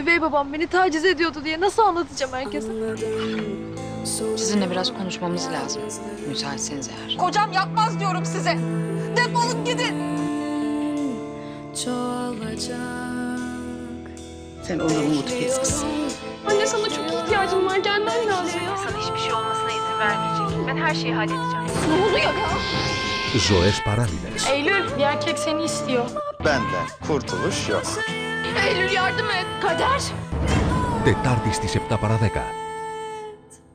üvey babam beni taciz ediyordu diye nasıl anlatacağım herkese? Sizinle biraz konuşmamız lazım. Müsaitseniz eğer. Kocam yapmaz diyorum size. Defolun gidin. Sen onu umut kes kızım. Anne sana çok ihtiyacım var. Gelmen lazım. Sana hiçbir şey olmasına izin vermeyecek. Ben her şeyi halledeceğim. Ne oluyor ya? Ζωές παράλληλες. Eylül bir erkek seni istiyor. Benden kurtuluş yok. Eylül yardım et. Kader. Τετάρτη στις 7 παρα 10.